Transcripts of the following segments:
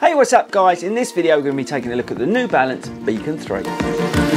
Hey, what's up guys? In this video, we're going to be taking a look at the New Balance Beacon 3.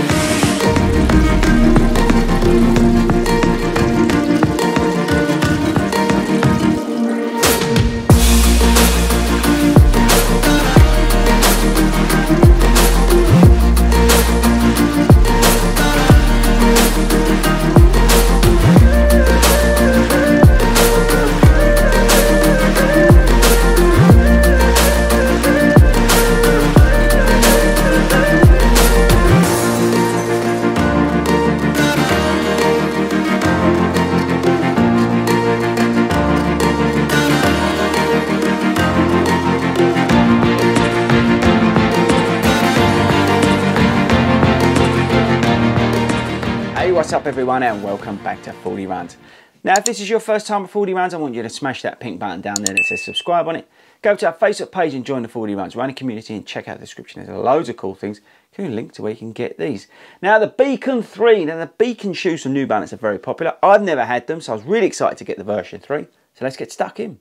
What's up everyone and welcome back to Fordy Runs. Now if this is your first time at Fordy Runs, I want you to smash that pink button down there that says subscribe on it. Go to our Facebook page and join the Fordy Runs running community and check out the description. There's loads of cool things. Give you link to where you can get these. Now the Beacon 3, now the Beacon shoes from New Balance are very popular. I've never had them, so I was really excited to get the version 3. So let's get stuck in.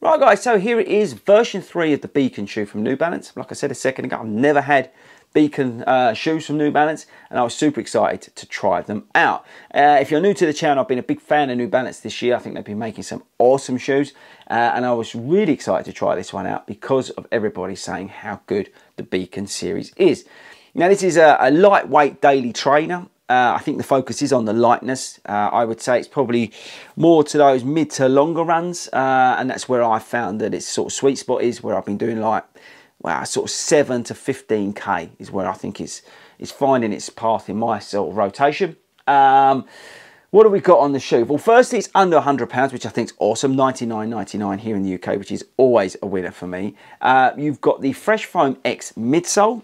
Right guys, so here it is, version 3 of the Beacon shoe from New Balance. Like I said a second ago, I've never had Beacon uh, shoes from New Balance and I was super excited to try them out. Uh, if you're new to the channel, I've been a big fan of New Balance this year. I think they've been making some awesome shoes uh, and I was really excited to try this one out because of everybody saying how good the Beacon series is. Now this is a, a lightweight daily trainer. Uh, I think the focus is on the lightness. Uh, I would say it's probably more to those mid to longer runs, uh, and that's where I found that its sort of sweet spot is where I've been doing like well, sort of 7 to 15k is where I think it's, it's finding its path in my sort of rotation. Um, what have we got on the shoe? Well, firstly, it's under £100, which I think is awesome. 99.99 here in the UK, which is always a winner for me. Uh, you've got the Fresh Foam X midsole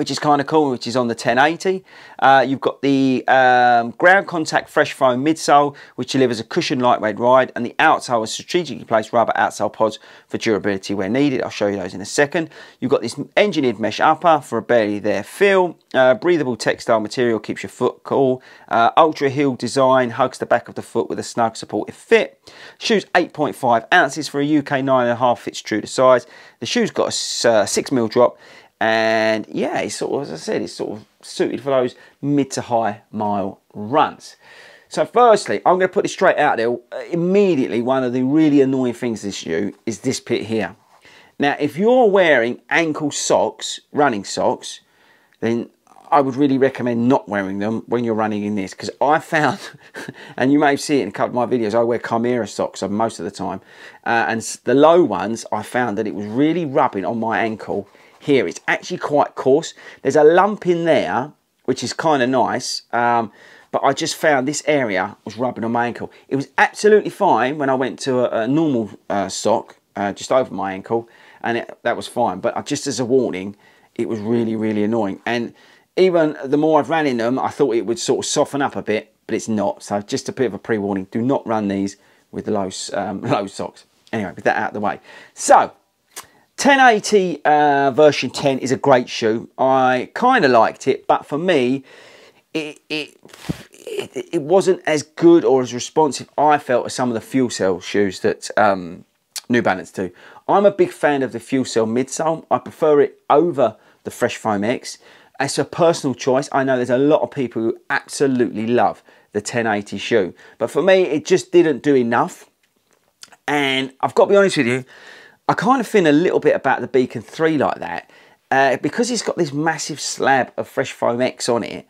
which is kind of cool, which is on the 1080. Uh, you've got the um, ground contact fresh foam midsole, which delivers a cushioned lightweight ride, and the outsole is strategically placed rubber outsole pods for durability where needed. I'll show you those in a second. You've got this engineered mesh upper for a barely there feel. Uh, breathable textile material keeps your foot cool. Uh, ultra heel design hugs the back of the foot with a snug supportive fit. Shoes 8.5 ounces for a UK 9.5 fits true to size. The shoe's got a 6mm drop and yeah, it's sort of, as I said, it's sort of suited for those mid to high mile runs. So firstly, I'm going to put this straight out there. Immediately, one of the really annoying things this shoe is this pit here. Now, if you're wearing ankle socks, running socks, then I would really recommend not wearing them when you're running in this because I found, and you may see it in a couple of my videos, I wear Chimera socks most of the time. Uh, and the low ones, I found that it was really rubbing on my ankle here. It's actually quite coarse. There's a lump in there, which is kind of nice. Um, but I just found this area was rubbing on my ankle. It was absolutely fine when I went to a, a normal uh, sock uh, just over my ankle, and it, that was fine. But just as a warning, it was really, really annoying. And even the more I've ran in them, I thought it would sort of soften up a bit, but it's not. So just a bit of a pre-warning, do not run these with low, um, low socks. Anyway, with that out of the way. So, 1080 uh, version 10 is a great shoe. I kind of liked it, but for me, it, it, it, wasn't as good or as responsive I felt as some of the fuel cell shoes that um, New Balance do. I'm a big fan of the fuel cell midsole. I prefer it over the Fresh Foam X. It's a personal choice. I know there's a lot of people who absolutely love the 1080 shoe, but for me, it just didn't do enough. And I've got to be honest with you, I kind of feel a little bit about the Beacon 3 like that. Uh, because it's got this massive slab of Fresh Foam X on it,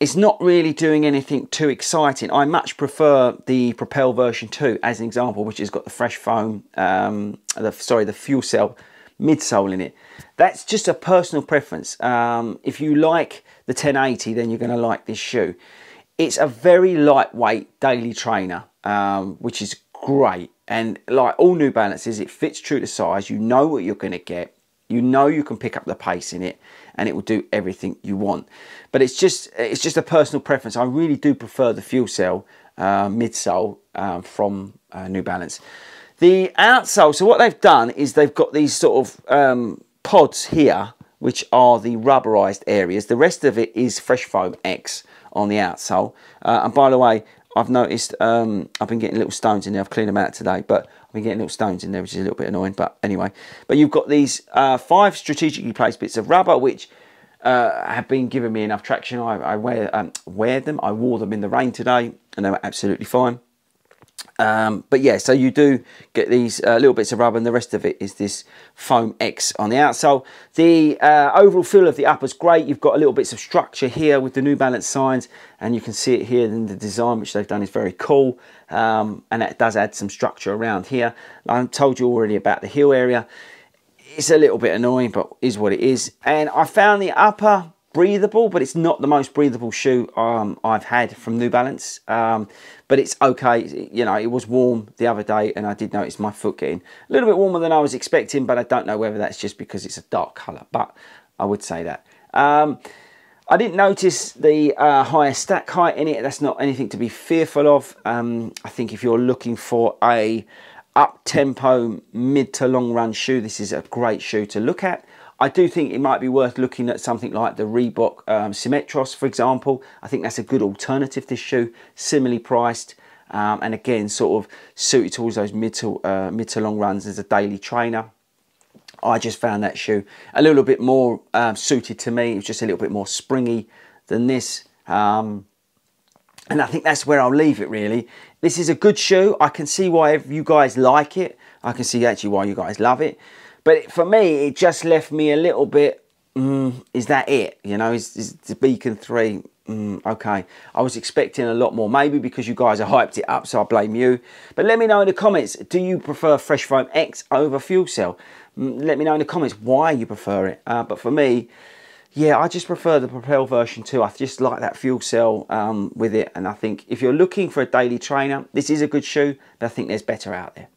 it's not really doing anything too exciting. I much prefer the Propel version 2 as an example, which has got the Fresh Foam, um, the, sorry, the Fuel Cell midsole in it. That's just a personal preference. Um, if you like the 1080, then you're going to like this shoe. It's a very lightweight daily trainer, um, which is great. And like all New Balances, it fits true to size. You know what you're going to get. You know you can pick up the pace in it and it will do everything you want. But it's just it's just a personal preference. I really do prefer the Fuel Cell uh, midsole um, from uh, New Balance. The outsole, so what they've done is they've got these sort of um, pods here, which are the rubberized areas. The rest of it is Fresh Foam X on the outsole. Uh, and by the way, I've noticed um, I've been getting little stones in there. I've cleaned them out today, but I've been getting little stones in there, which is a little bit annoying. But anyway, but you've got these uh, five strategically placed bits of rubber, which uh, have been giving me enough traction. I, I wear um, wear them. I wore them in the rain today, and they were absolutely fine. Um, but yeah, so you do get these uh, little bits of rubber and the rest of it is this foam X on the outsole. The uh, overall feel of the upper is great. You've got a little bits of structure here with the New Balance signs and you can see it here in the design which they've done is very cool um, and that does add some structure around here. I told you already about the heel area. It's a little bit annoying but is what it is and I found the upper breathable, but it's not the most breathable shoe um, I've had from New Balance. Um, but it's okay. You know, it was warm the other day, and I did notice my foot getting a little bit warmer than I was expecting. But I don't know whether that's just because it's a dark colour. But I would say that. Um, I didn't notice the uh, higher stack height in it. That's not anything to be fearful of. Um, I think if you're looking for a up tempo mid to long run shoe, this is a great shoe to look at. I do think it might be worth looking at something like the Reebok um, Symmetros, for example. I think that's a good alternative to this shoe, similarly priced. Um, and again, sort of suited towards those mid to, uh, mid to long runs as a daily trainer. I just found that shoe a little bit more um, suited to me. It was just a little bit more springy than this. Um, and I think that's where I'll leave it really. This is a good shoe. I can see why you guys like it. I can see actually why you guys love it. But for me, it just left me a little bit, mm, is that it? You know, is, is the Beacon 3, mm, okay. I was expecting a lot more, maybe because you guys have hyped it up, so I blame you. But let me know in the comments, do you prefer Fresh Foam X over Fuel Cell? Mm, let me know in the comments why you prefer it. Uh, but for me, yeah, I just prefer the Propel version 2. I just like that fuel cell um, with it. And I think if you're looking for a daily trainer, this is a good shoe, but I think there's better out there.